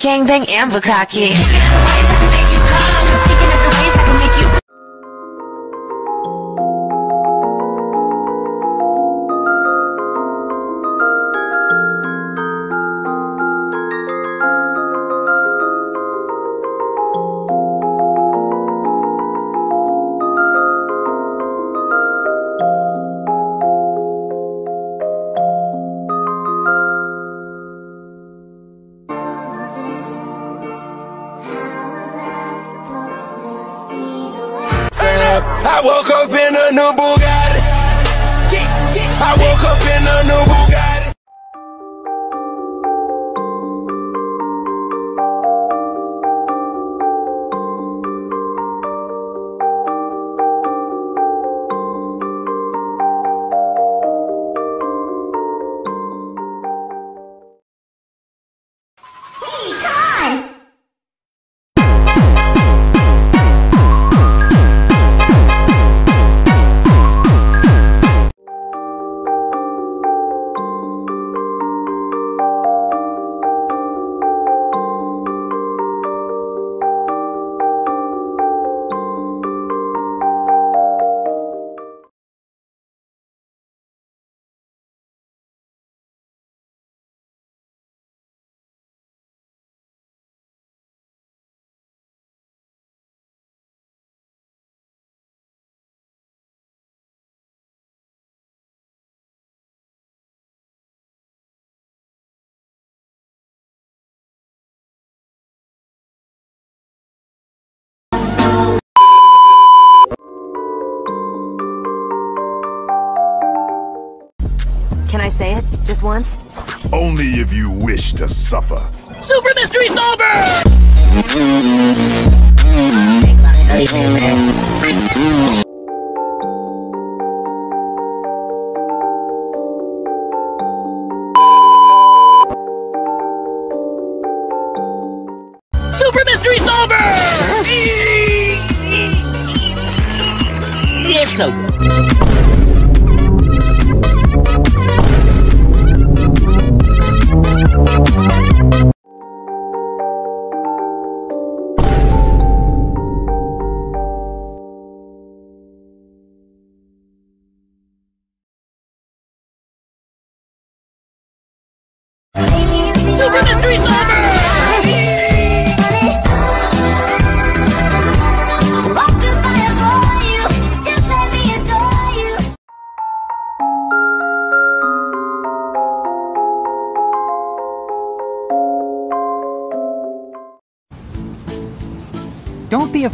gangbang and Bukaki. I woke up in a new Bugatti. I woke up in a new Bugatti. Say it? Just once? Only if you wish to suffer. Super Mystery Solver! Super Mystery Solver! It's so good.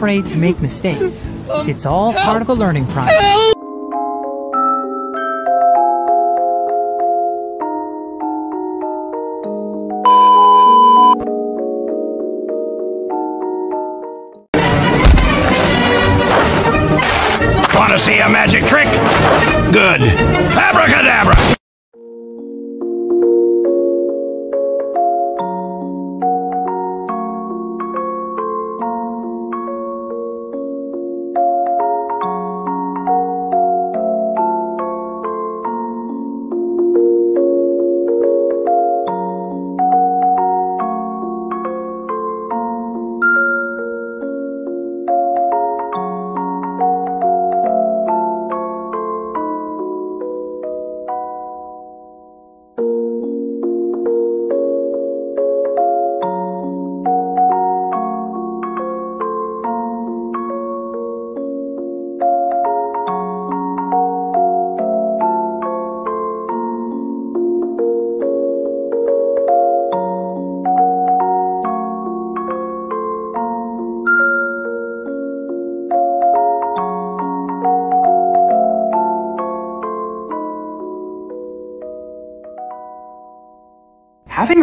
Afraid to make mistakes. It's all part of the learning process. See a magic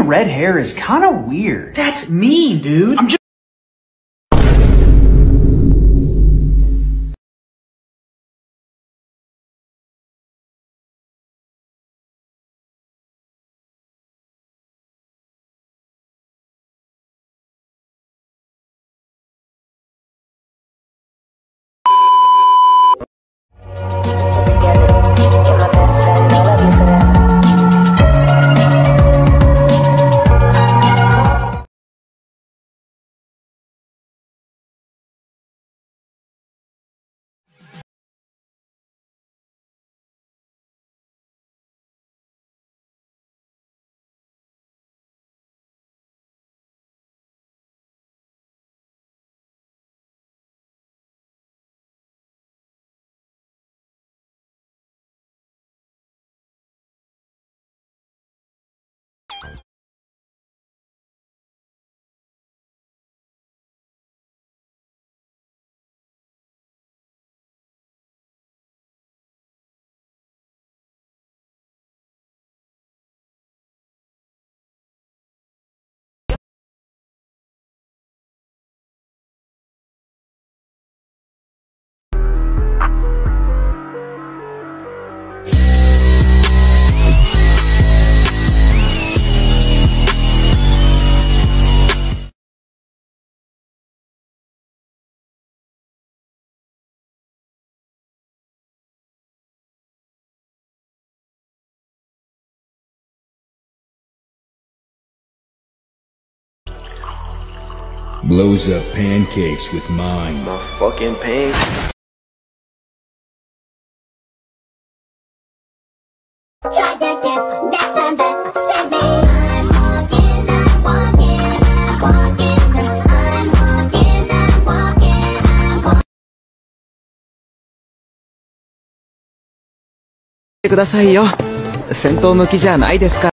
red hair is kind of weird. That's mean, dude. I'm just blows up pancakes with mine. My fucking pain. Try again next time that save me. I'm walking, I'm walking, I'm walking. I'm walking, I'm walking, I'm walking. てくださいよ戦闘向きじゃないですか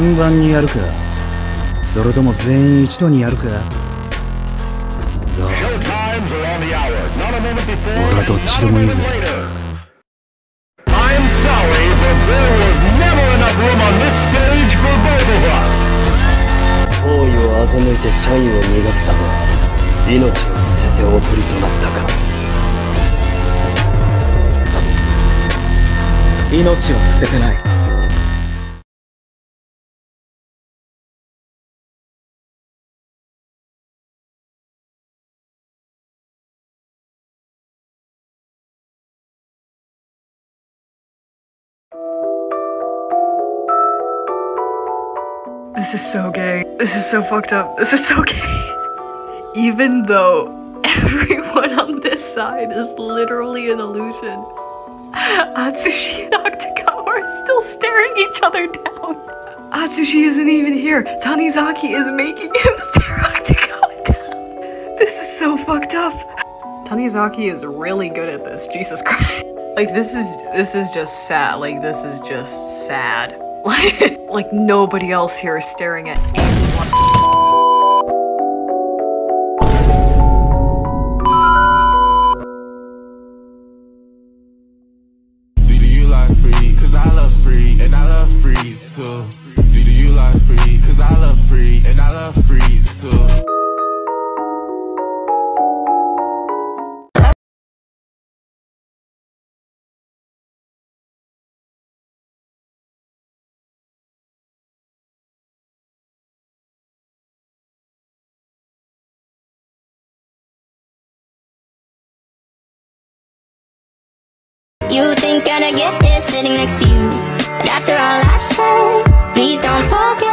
順番にやるか。それとも全員一度にやるか。どうする俺はどっちでもいいぜ。I'm sorry, but there was never enough room on this stage for both of us. 王位を欺いて社員を逃がすため命を捨てておとりとなったか。命は捨ててない This is so gay. This is so fucked up. This is so gay. Even though everyone on this side is literally an illusion, Atsushi and Akutagawa are still staring each other down. Atsushi isn't even here. Tanizaki is making him stare Akutagawa down. This is so fucked up. Tanizaki is really good at this. Jesus Christ. Like this is this is just sad. Like this is just sad. Like like nobody else here is staring at anyone. Do you like free? Cause I love free, and I love freeze too. Think I'd get this sitting next to you. But after all I've said, please don't forget.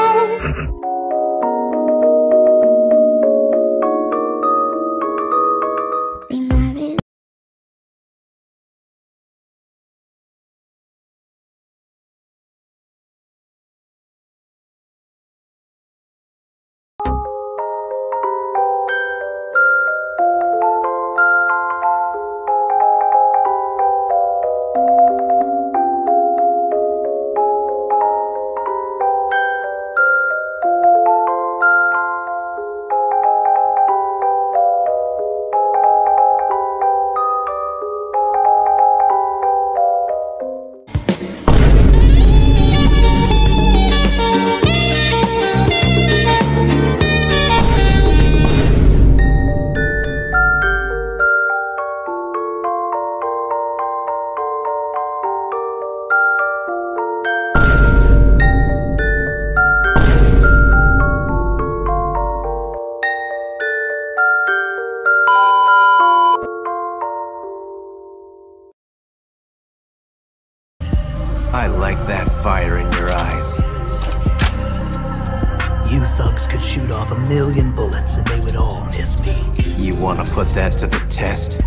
Off a million bullets and they would all miss me. You want to put that to the test?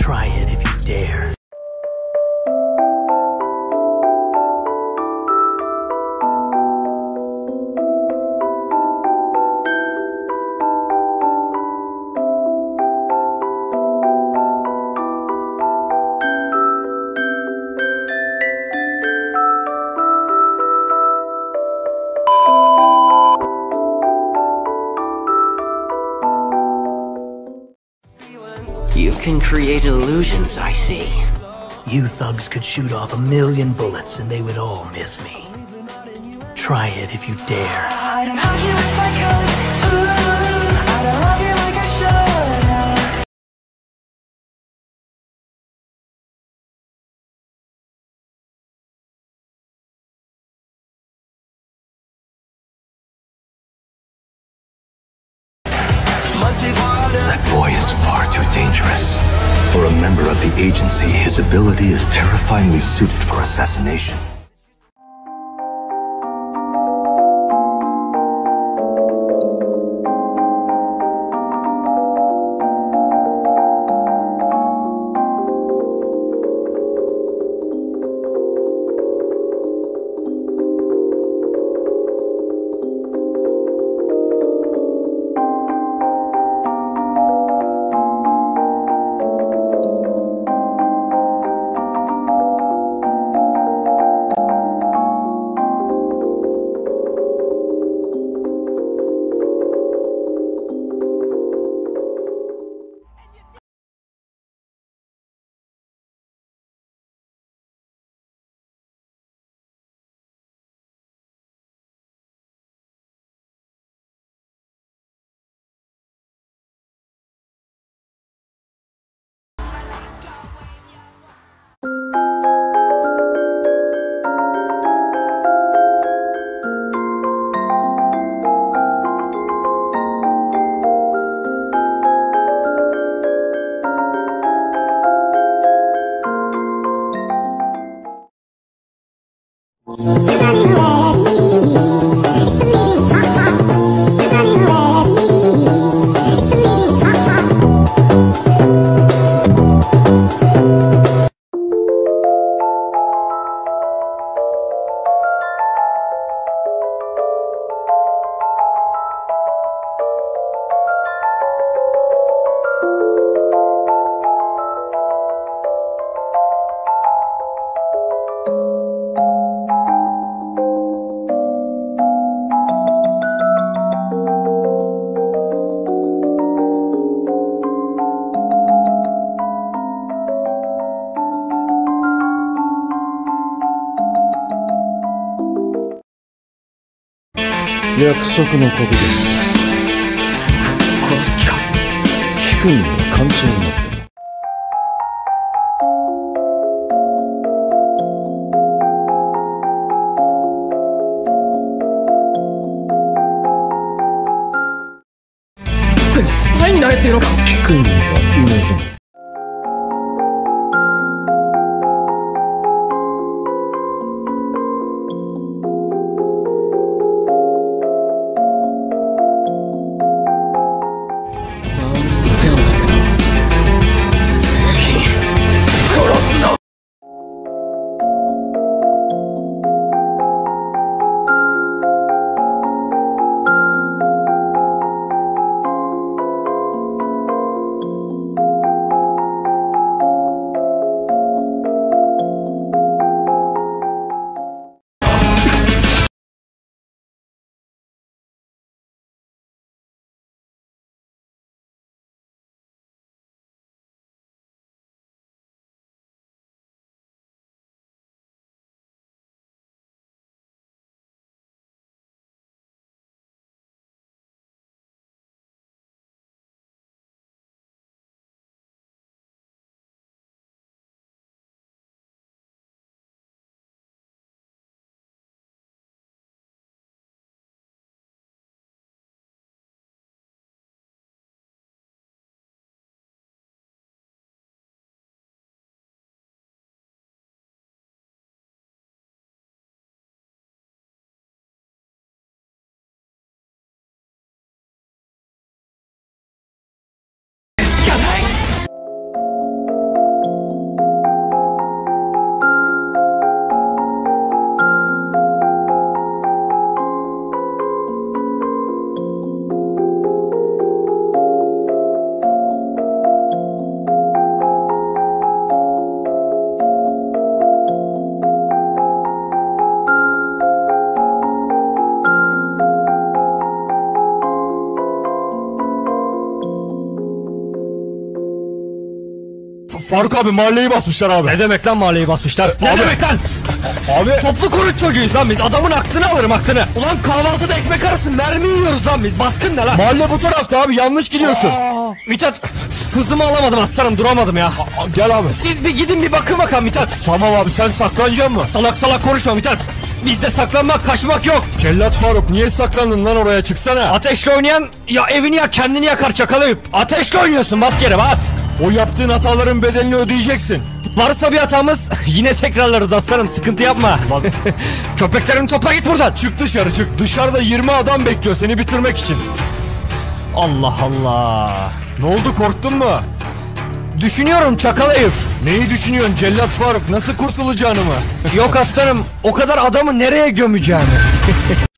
Try it if you dare. Can create illusions, I see. You thugs could shoot off a million bullets and they would all miss me. Try it if you dare. For a member of the agency, his ability is terrifyingly suited for assassination.「約束の刻限殺す気か。聞くんよ艦長になってもスパイになれっていうのか。聞くは Faruk abi mahalleyi basmışlar abi. Ne demek lan mahalleyi basmışlar? Ne Abi- demek lan? Abi Toplu koruç çocuğuyuz lan biz. Adamın aklını alırım aklını. Ulan kahvaltıda ekmek arası mermi yiyoruz lan biz. Baskın ne lan? mahalle bu tarafta abi yanlış gidiyorsun. Aa, Mithat hızımı alamadım aslanım duramadım ya. Aa, Gel abi. Siz bir gidin bir bakın bakalım Mithat. Tamam abi sen saklanacaksın mı? Salak salak konuşma Mithat. Bizde saklanmak kaçmak yok. Cellat Faruk niye saklandın lan oraya çıksana. Ateşle oynayan ya evini ya kendini yakar çakalayıp. Ateşle oynuyorsun bas geri bas. O yaptığın hataların bedelini ödeyeceksin. Varsa bir hatamız yine tekrarlarız aslanım sıkıntı yapma. Köpeklerini topla git buradan. Çık dışarı çık. Dışarıda 20 adam bekliyor seni bitirmek için. Allah Allah. Ne oldu korktun mu? Düşünüyorum çakalayıp. Neyi düşünüyorsun Cellat Faruk? Nasıl kurtulacağını mı? Yok aslanım o kadar adamı nereye gömeceğimi.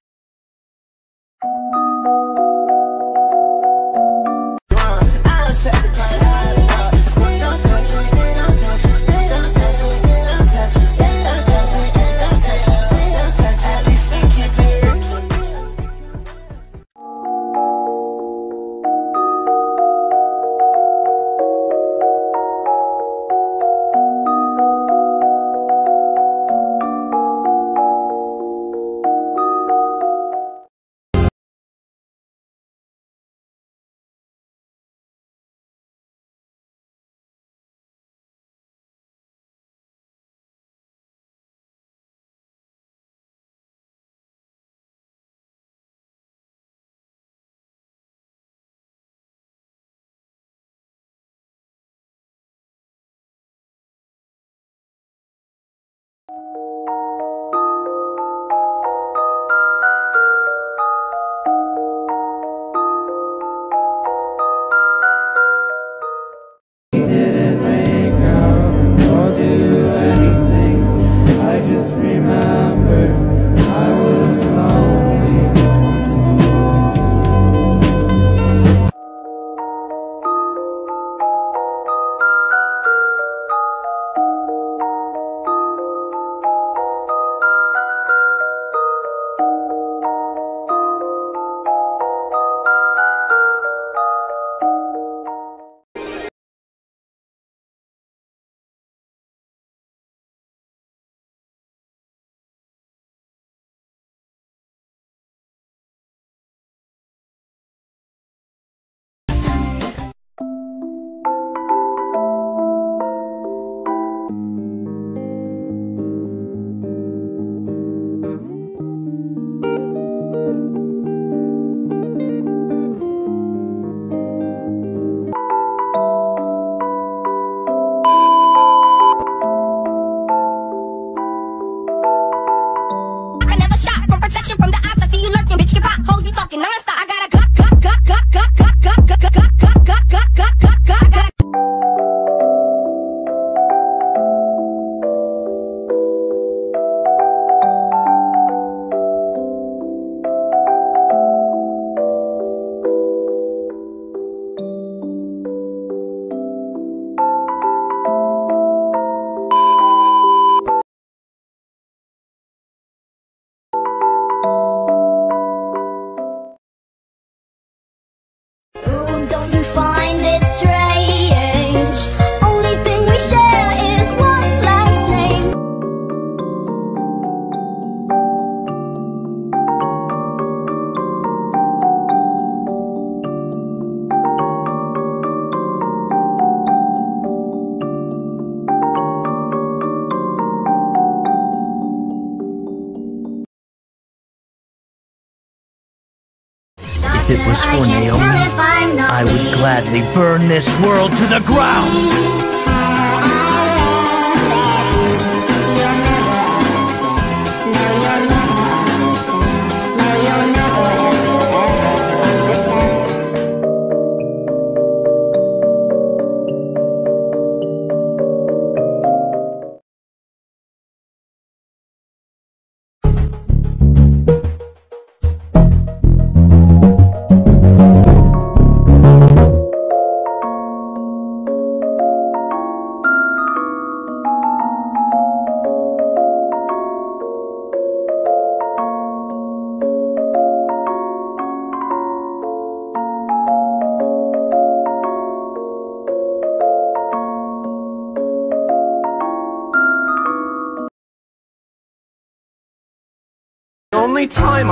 this world to the ground.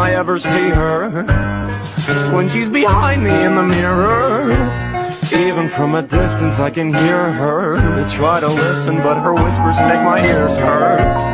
I ever see her is when she's behind me in the mirror. Even from a distance I can hear her. I try to listen, but her whispers make my ears hurt.